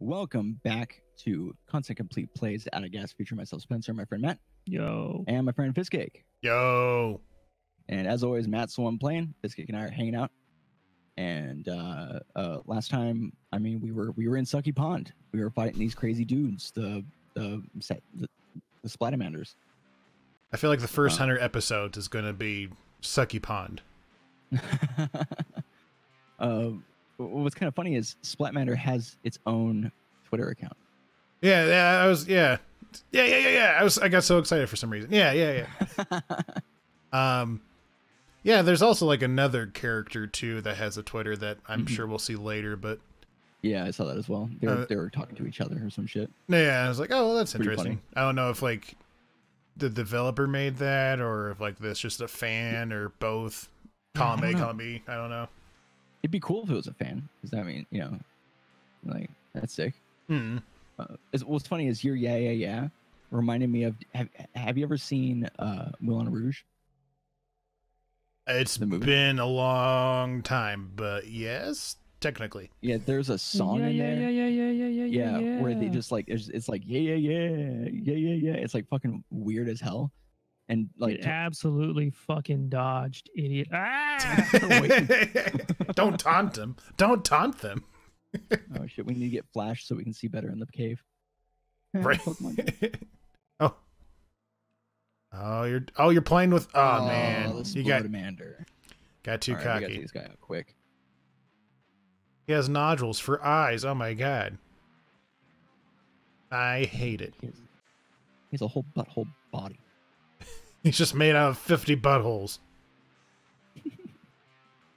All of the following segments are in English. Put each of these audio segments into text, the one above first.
welcome back to Content Complete Plays Outta Gas, featuring myself, Spencer, my friend Matt, Yo. and my friend Fistcake. Yo. And as always, Matt's the one playing. Fistcake and I are hanging out. And uh, uh, last time, I mean, we were we were in Sucky Pond. We were fighting these crazy dudes, the the set the, the Splatamanders. I feel like the first Uh, hundred episodes is going to be Sucky Pond. uh, what's kind of funny is Splatmander has its own Twitter account. Yeah, yeah, I was, yeah, yeah, yeah, yeah, yeah. I was, I got so excited for some reason. Yeah, yeah, yeah. um, yeah. There's also like another character too that has a Twitter that I'm Mhm. sure we'll see later. But yeah, I saw that as well. They were, Uh, they were talking to each other or some shit. yeah, I was like, oh, well, that's Pretty interesting. I don't know if like the developer made that or if like that's just a fan or both. Column A, column B. I don't know. It'd be cool if it was a fan, because I mean, you know, like that's sick. Hmm. Uh, is, what's funny is your yeah yeah yeah reminded me of have, have you ever seen uh Moulin Rouge? It's The movie? been a long time, but yes, technically. Yeah, there's a song yeah, in yeah, there. Yeah, yeah, yeah, yeah, yeah, Yeah, yeah. where they just like it's, it's like yeah yeah yeah yeah yeah yeah. It's like fucking weird as hell, and like It absolutely fucking dodged, idiot. Ah! Don't taunt them. Don't taunt them. oh shit, we need to get flash so we can see better in the cave. Right. Pokemon. oh. Oh, you're oh you're playing with oh, the man. You got Splodamander. got too All right, gotta cocky. take this guy out quick. He has nodules for eyes. Oh my god. I hate it. He has, he has a whole butthole body. He's just made out of 50 buttholes.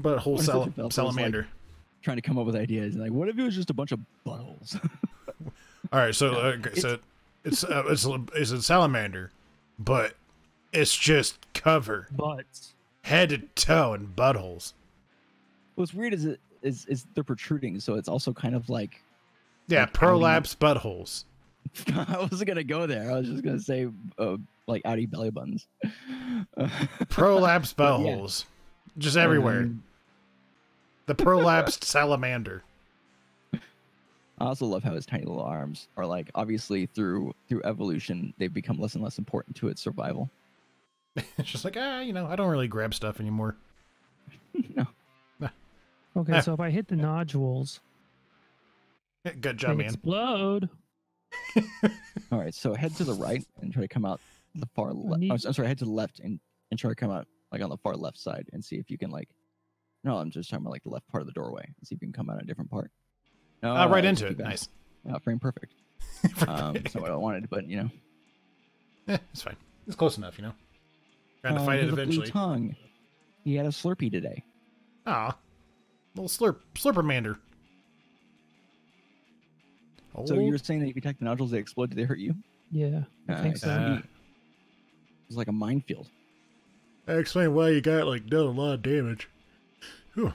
Butthole What sal- the developer was salamander. Trying to come up with ideas and like, what if it was just a bunch of buttholes? All right, so uh, okay, so it's uh, it's a- it's a salamander, but it's just covered Butts. head to toe in buttholes. What's weird is it is is they're protruding, so it's also kind of like Yeah, Like prolapse buttholes. I wasn't gonna go there. I was just gonna say uh, like outie belly buttons. Prolapse But yeah. buttholes, just everywhere. Um, the prolapsed salamander. I also love how his tiny little arms are like obviously through through evolution they've become less and less important to its survival. It's just like ah, you know, I don't really grab stuff anymore. no. Okay, Ah. so if I hit the nodules, Good job, they man. explode. All right, so head to the right and try to come out the far left. need- I'm sorry, head to the left and and try to come out like on the far left side and see if you can like. No, I'm just talking about like the left part of the doorway and see if you can come out a different part. No, Ah, right into it. bad. Nice. Frame perfect. Um, what I wanted, but you know. Eh, it's fine. It's close enough, you know. Trying to Oh, fight it has a blue eventually. tongue. He had a Slurpee today. Ah, little slurp, slurpermander. So Oh, you were saying that if you attack the nodules, they explode. Do they hurt you? Yeah, I think so. Uh, It's like a minefield. That explain why you got like done a lot of damage. Whew.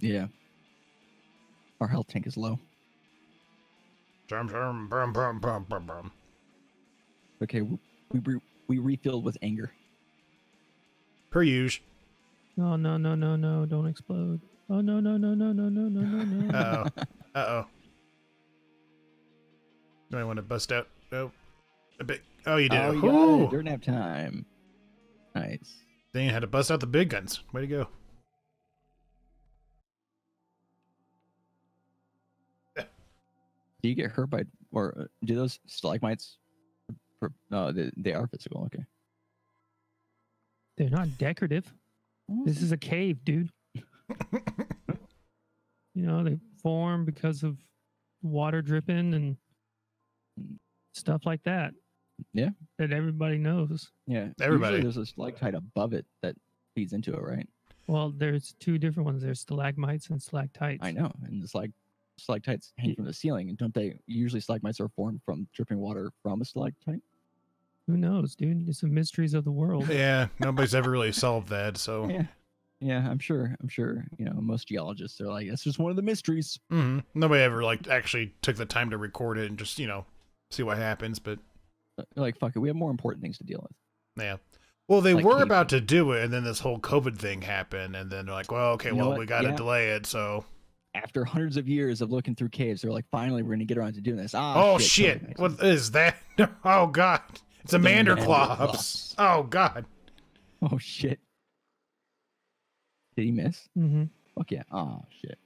Yeah. Our health tank is low. Brum, brum, brum, brum, brum, brum, brum. Okay, we we, we refilled with anger. Per usual. No, no, no, no, no! Don't explode. Oh no, no, no, no, no, no, no, no, no! Uh oh. Uh oh. Do I want to bust out? Oh, a bit. Oh, you did. Oh, it. you got Ooh. it. Dirt nap time. Nice. Then you had to bust out the big guns. Way to go. Do you get hurt by or uh, do those stalagmites? per- No, they, they are physical. Okay. They're not decorative. This is a cave, dude. You know, they form because of water dripping and stuff like that. Yeah. That everybody knows. yeah. Everybody. Usually there's a stalactite above it that feeds into it, right? Well, there's two different ones. There's stalagmites and stalactites. I know, and it's like stalactites hang from the ceiling, and don't they usually stalagmites are formed from dripping water from a stalactite? Who knows, dude? It's the mysteries of the world. Yeah, nobody's ever really solved that. So, Yeah. Yeah, I'm sure. I'm sure. You know, most geologists are like, that's just one of the mysteries. Mm-hmm. nobody ever like actually took the time to record it and just you know see what happens. But Like, fuck it, we have more important things to deal with. yeah. Well, they Like were cave- about to do it, and then this whole COVID thing happened, and then they're like, "Well, okay, You well, we got to Yeah. delay it." So, after hundreds of years of looking through caves, they're like, finally, we're gonna get around to doing this. Ah, oh shit! shit! totally makes What sense. is that? Oh god! It's a The Manderclops. Manderclops. Oh god! Oh shit! Did he miss? hmm Fuck yeah! Oh shit.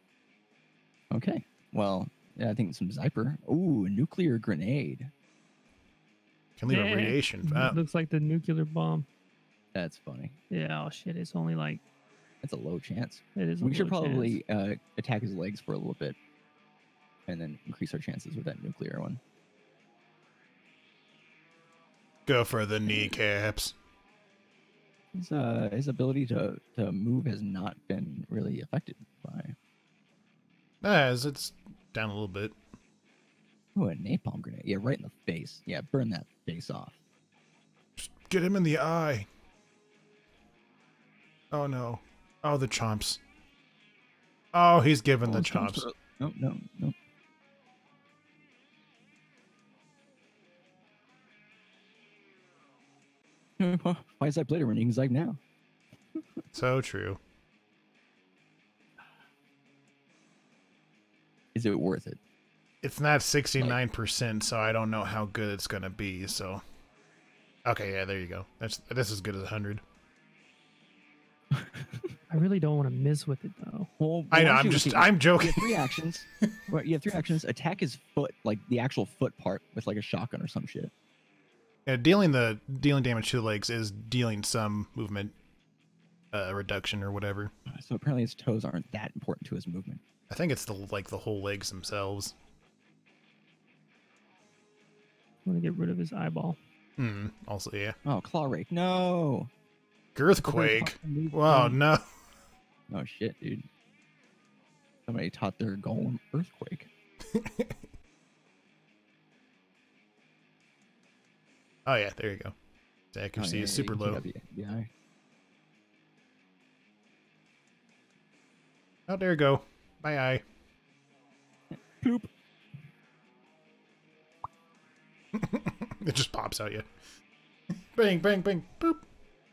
Okay. Well, yeah, I think some Zyper. Ooh, a nuclear grenade. Can leave a Yeah. radiation. Uh, Looks like the nuclear bomb. That's funny. Yeah. Oh shit! It's only like That's a low chance. it is. a we should low probably uh, attack his legs for a little bit, and then increase our chances with that nuclear one. go for the kneecaps. His uh, his ability to to move has not been really affected by. As it's down a little bit. Oh, a napalm grenade. Yeah, right in the face. Yeah, burn that face off. Just get him in the eye. Oh no. Oh, the chomps. Oh, he's giving Oh, the chomps are- No, no, no. Why is that blade running like now? So true. Is it worth it? It's not 69%, so I don't know how good it's going to be, so. Okay, yeah, there you go. That's That's as good as 100. I really don't want to miss with it though. Well, I know, I'm just, okay, I'm joking. You joking. have three actions. Well, you have three actions. Attack his foot, like the actual foot part, with like a shotgun or some shit. Yeah, dealing the dealing damage to the legs is dealing some movement uh, reduction or whatever. So apparently his toes aren't that important to his movement. I think it's the like the whole legs themselves. I want to get rid of his eyeball. Hmm. Also, yeah. Oh, claw rake. No. Girthquake. Wow, move. no. Oh shit, dude. Somebody taught their golem earthquake. Oh yeah, there you go. The Oh, accuracy yeah, is super you low. Yeah. the- the. Oh, there you go. Bye, eye. Poop. It just pops out you. bang, bang, bang, boop.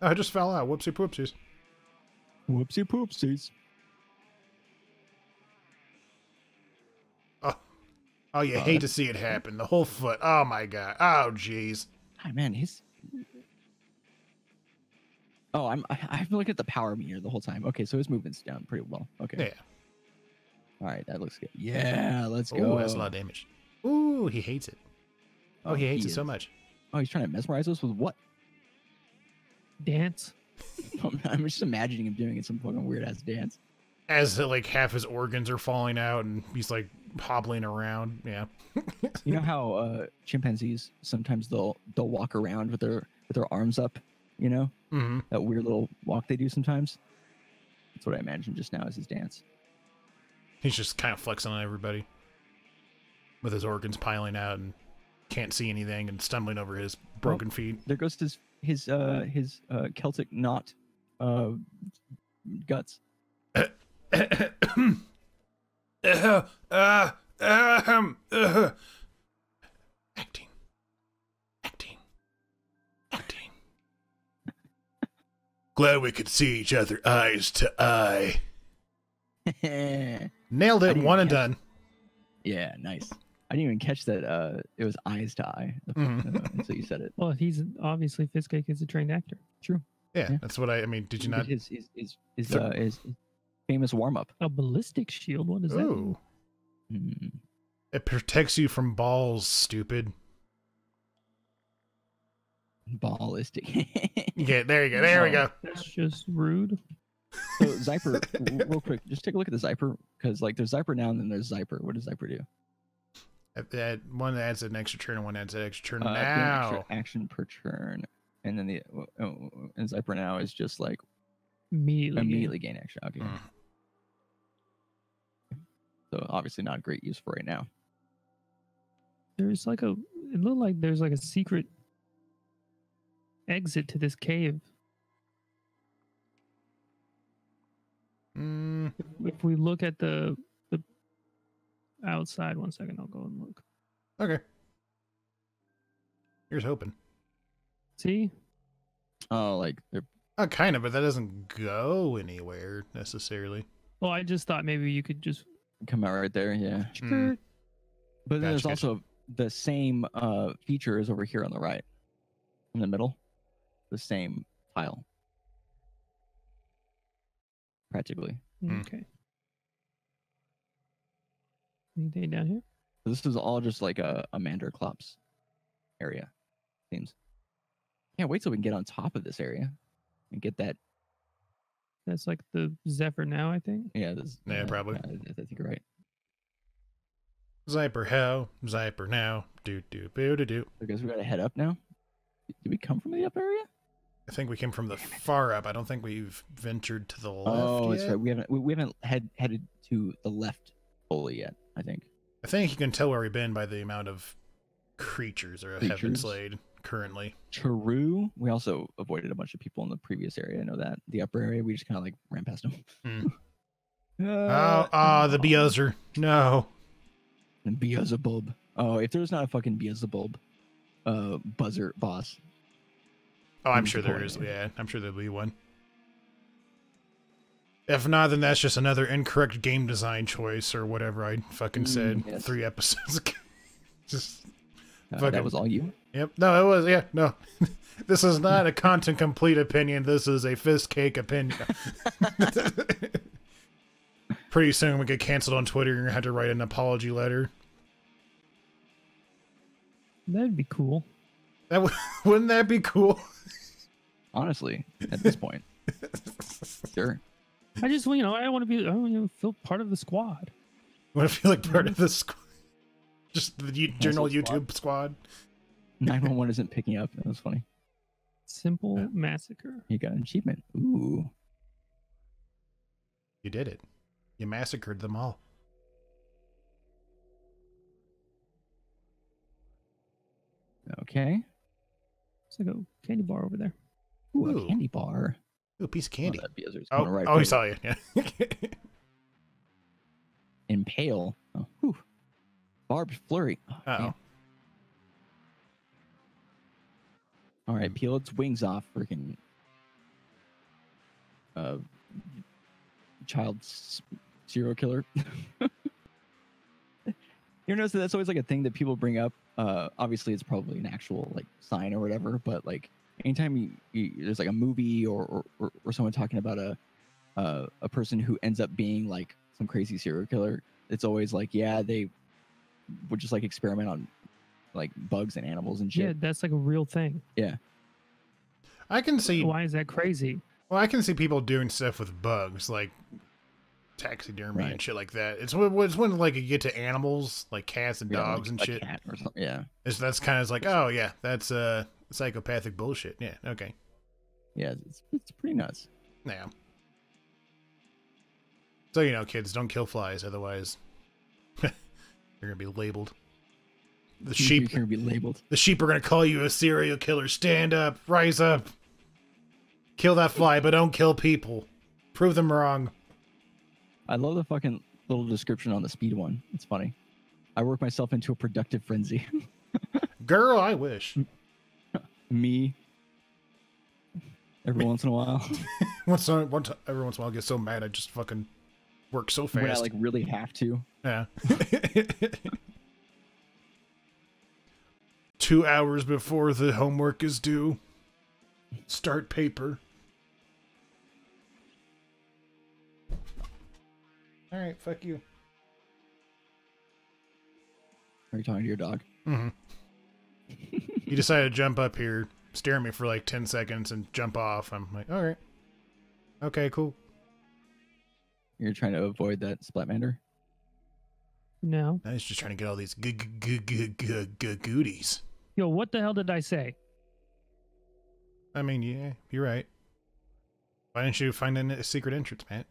Oh, I just fell out. Whoopsie poopsies. Whoopsie poopsies. Oh, oh, you Oh, hate to see it happen. The whole foot. Oh my god. Oh, jeez. Hi man, he's. Oh, I'm. I, I've been looking at the power meter the whole time. Okay, so his movement's down pretty well. Okay. Yeah. All right, that looks good. Yeah, let's Oh, go. that's a lot of damage. Ooh, he hates it. Oh, he hates it so much. Oh, he's trying to mesmerize us with what? Dance. I'm just imagining him doing it some fucking weird ass dance. As like half his organs are falling out and he's like hobbling around. Yeah. You know how uh, chimpanzees sometimes they'll they'll walk around with their with their arms up. You know hmm that weird little walk they do sometimes. That's what I imagine just now as his dance. He's just kind of flexing on everybody with his organs piling out and can't see anything and stumbling over his broken feet. There goes his his uh his uh Celtic knot uh guts. Acting. Acting. Acting. Glad we could see each other eyes to eye. yeah, Nailed it. One and catch- done. Yeah, nice. I didn't even catch that uh it was eyes to eye Mhm. uh, until you said it. Well, he's obviously Fistcake is a trained actor. Yeah, Yeah. that's what I. I mean, did you not? did his his his his, Thir- uh, his, his famous warm up? A ballistic shield. What does that mean? Ooh, it protects you from balls. Stupid. Ballistic. Yeah, there you go. There we go. That's just rude. So Zyper, real quick, just take a look at the Zyper because like there's Zyper now and then there's Zyper. What does Zyper do? That- That one adds an extra turn and one adds an extra turn Uh, now. extra action per turn, and then the oh, and Zyper now is just like Immediately. gain. immediately gain extra. Okay, Mm. so obviously not great use for right now. There's like a. It looked like there's like a secret exit to this cave. Mm, If we look at the the outside, one second, I'll go and look. okay. Here's hoping. See, Oh, like they're Oh, kind of, but that doesn't go anywhere necessarily. well, I just thought maybe you could just Come out right there, yeah. Mm. But then Gotcha, there's gotcha. also the same uh, feature is over here on the right, in the middle, the same tile, practically. Hmm. Okay. Anything down here? So this is all just like a, a Manderclops area, seems. Can't wait till we can get on top of this area and get that. That's like the Zephyr now, I think. Yeah, this. Yeah, uh, probably. I, I think you're right. Zyper how, Zyper now, do do boo do do. I guess we gotta head up now. Did we come from the up area? I think we came from the far up. I don't think we've ventured to the left. oh, that's yet. right. We haven't we, we haven't head headed to the left fully yet. I think. I think you can tell where we've been by the amount of creatures that have been Creatures. slayed currently. True. We also avoided a bunch of people in the previous area. I know that the upper area we just kind of like ran past them. Hmm. Uh, Oh, ah, the Beelzer. No. And Beelzebub. Oh, if there's not a fucking Beelzebub uh buzzer boss. Oh, I'm sure the there is. Yeah, I'm sure there'll be one. If not, then that's just another incorrect game design choice or whatever I fucking Mm, said yes. three episodes ago. just Uh, Fucking- that was all you? Yep. No, it was. Yeah. No. this is not a content complete opinion. This is a Fistcake opinion. Pretty soon we get canceled on Twitter. And you're gonna have to write an apology letter. That'd be cool. That w- wouldn't that be cool? Honestly, at this point. sure. I just, you know, I want to be, I want to feel part of the squad. Want to feel like part of the squ- just the U- general squad. YouTube squad? 911 isn't picking up. That was funny. Simple Yeah. massacre. You got an achievement. Ooh. You did it. You massacred them all. Okay. It's like a candy bar over there. Ooh, Ooh. a candy bar. Ooh, a piece of Oh, candy. that Beelzer's Oh, right oh, he you. saw you. Yeah. Impale. Oh, whew. Barbed flurry. Oh, Uh-oh. All right, peel its wings off, freaking uh, child s- serial killer. you notice that that's always like a thing that people bring up. Uh, obviously, it's probably an actual like sign or whatever, but like anytime you, you there's like a movie or or, or, or someone talking about a uh, a person who ends up being like some crazy serial killer, it's always like, yeah, they would just like experiment on like bugs and animals and Yeah, shit. that's like a real thing. Yeah, I can see. Why is that crazy? Well, I can see people doing stuff with bugs, like taxidermy and shit like that. It's when it's when like you get to animals, like cats and Yeah, like dogs and a shit. cat or something. Yeah, It's, that's kind of like, oh yeah, that's uh psychopathic bullshit. Yeah, okay, yeah, it's it's pretty nuts. yeah. So you know, kids, don't kill flies, otherwise you're gonna be labeled. The sheep, You're gonna be labeled. the sheep are gonna call you a serial killer. Stand up, rise up, kill that fly, but don't kill people. Prove them wrong. I love the fucking little description on the speed one. It's funny. I work myself into a productive frenzy. Girl, I wish. Me. Every once in a while, Once I- one time, every once in a while, I get so mad I just fucking work so fast. when I like really have to. yeah. Two hours before the homework is due, start paper. All right, fuck you. Are you talking to your dog? hmm you decided to jump up here, stare at me for like ten seconds, and jump off. I'm like, all right, okay, cool. You're trying to avoid that Splatmander? No. I was just trying to get all these good, good, good, good, good goodies. Yo, what the hell did I say? I mean, yeah, you're right. Why didn't you find a secret entrance, Matt?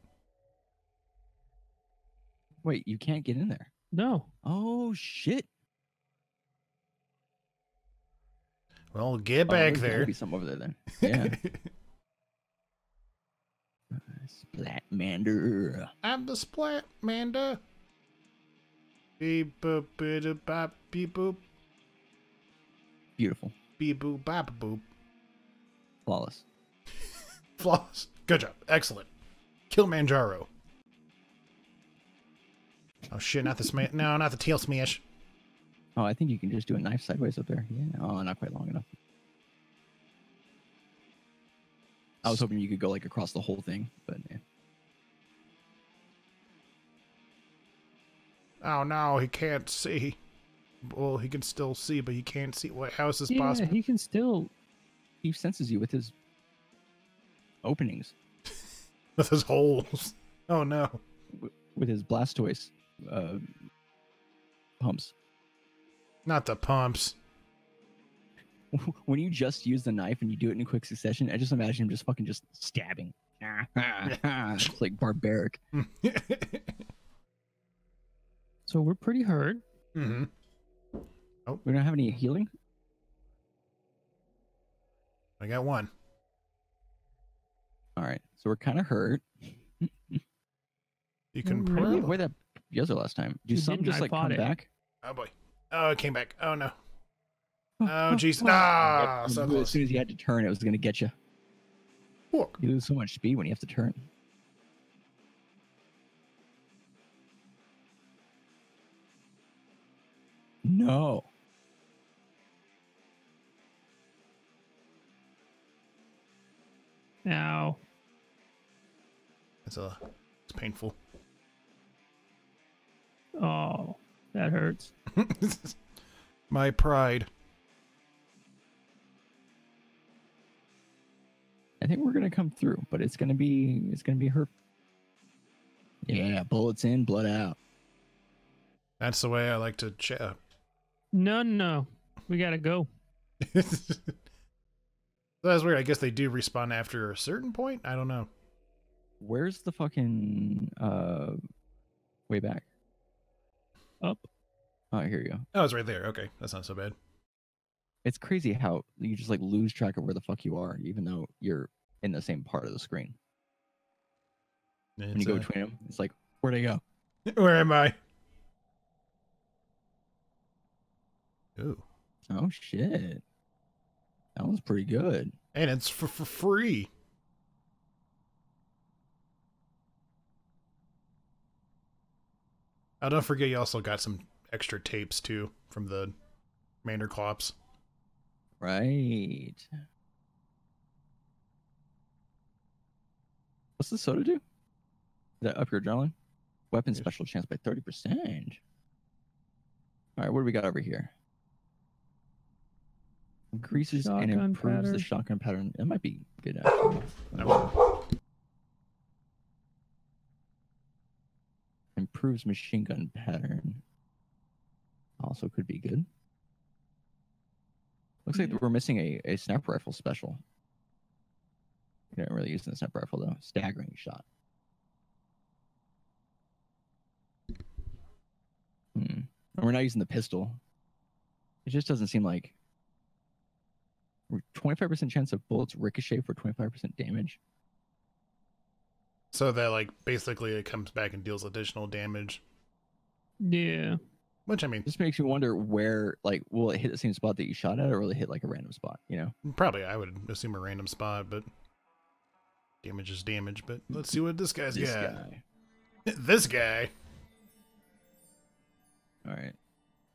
Wait, you can't get in there. No. Oh shit! Well, get Oh, back there's there. Be something over there then. Yeah. Splatmander. I'm the Splat Manda. Beep boop boop bop beep boop Beautiful. beep boop bop boop. Flawless. Flawless. Good job. Excellent. Kill Manjaro. Oh shit! Not the smash. No, not the tail smash. Oh, I think you can just do a knife sideways up there. Yeah. Oh, not quite long enough. I was hoping you could go like across the whole thing, but yeah. Oh no, he can't see. Well, he can still see, but he can't see. What? How is this yeah, possible? he can still. he senses you with his openings, With his holes. Oh no. with his blast Blastoise uh, pumps. Not the pumps. when you just use the knife and you do it in quick succession, I just imagine him just fucking just stabbing. it's like barbaric. So we're pretty hurt. Mm-hmm. Oh, We don't have any healing. I got one. All right, so we're kind of hurt. You can Mm, Where probably. where that Yezo last time? Do You some didn't, just I like come it. back? Oh boy. Oh, it came back. Oh no. Oh, Oh jeez. Ah, Yep, so as soon as you had to turn, it was gonna get you. Fuck. You lose so much speed when you have to turn. No. Ow. It's uh, it's painful. Oh, that hurts. My pride. I think we're gonna come through, but it's gonna be it's gonna be her. Yeah, bullets in, blood out. That's the way I like to chat. No, no, we gotta go. That's weird. I guess they do respawn after a certain point. I don't know. Where's the fucking uh way back? Up. Oh, here you go. Oh, it's right there. Okay, that's not so bad. It's crazy how you just like lose track of where the fuck you are, even though you're in the same part of the screen. When you go uh, between them, it's like, where'd I go? where am I? Ooh, Oh shit. That one's pretty good. and it's for, for free. Oh, don't forget you also got some extra tapes too from the Manderclops. Right. What's the soda do? Is that up your adrenaline? Weapon Yes. special chance by 30%. All right, what do we got over here? Increases and Shotgun improves the shotgun pattern. That might be good actually. No. Improves machine gun pattern. Also could be good. Looks like we're missing a, a sniper rifle special. We don't really use the sniper rifle though. Staggering shot. Hmm. And we're not using the pistol. It just doesn't seem like. Twenty-five percent chance of bullets ricochet for twenty-five percent damage. So that like basically it comes back and deals additional damage. Yeah. Which I mean, This makes me wonder where, like, will it hit the same spot that you shot at, or will it hit like a random spot? You know, probably I would assume a random spot, but damage is damage. But let's see what this guy's this got. guy. This guy. All right.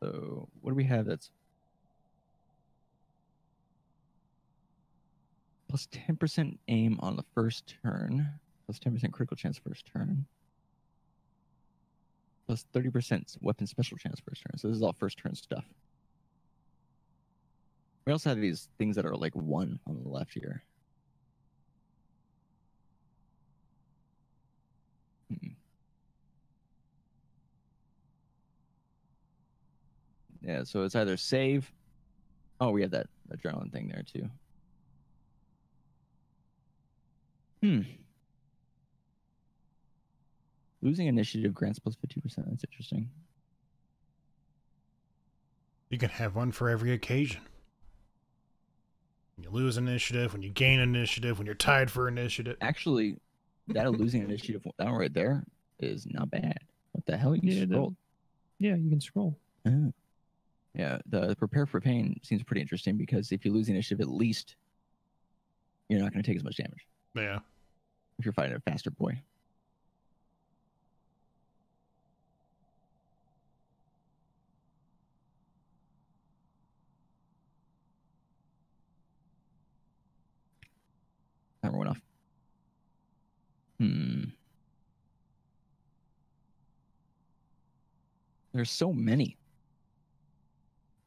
So what do we have? That's plus ten percent aim on the first turn, plus ten percent critical chance first turn, plus plus thirty percent weapon special chance first turn. So this is all first turn stuff. We also have these things that are like one on the left here. Hmm. Yeah, so it's either save. Oh, we have that adrenaline thing there too. Hmm. Losing initiative grants plus 50%. That's interesting. You can have one for every occasion. When you lose initiative, when you gain initiative, when you're tied for initiative. Actually, that losing initiative that one right there is not bad. What the hell? You Yeah, the- Yeah, you can scroll. Oh. Yeah, the prepare for pain seems pretty interesting because if you lose the initiative, at least you're not going to take as much damage Yeah. if you're fighting a faster boy. Hmm. There's so many.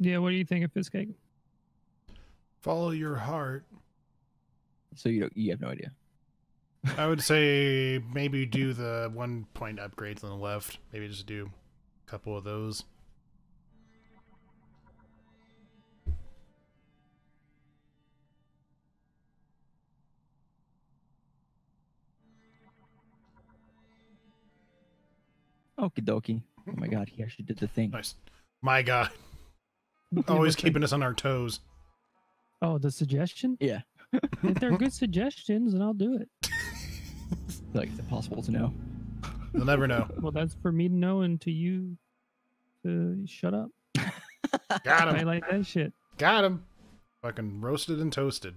Yeah, what do you think of Fistcake? Follow your heart. So you don't, you have no idea. I would say maybe do the one point upgrades on the left. Maybe just do a couple of those. Okie dokie. Oh my god, he actually did the thing. Nice. My God, Yeah, always keeping us on our toes. Oh, the suggestion? Yeah. if they're good suggestions, then I'll do it. like it's impossible to know. You'll never know. Well, that's for me to know and to you to shut up. Got him. I like that shit. Got him. Fucking roasted and toasted.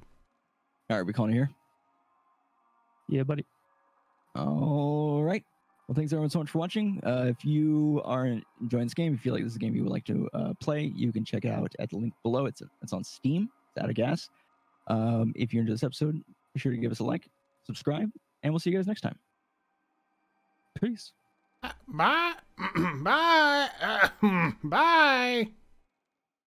All right, we calling it here. Yeah, buddy. All right. Well, thanks everyone so much for watching. Uh, if you are enjoying this game, if you feel like this is a game you would like to uh, play, you can check it out at the link below. It's it's on Steam. It's out of gas. Um, if you're into this episode, be sure to give us a like, subscribe, and we'll see you guys next time. Peace. Bye. Bye. Bye.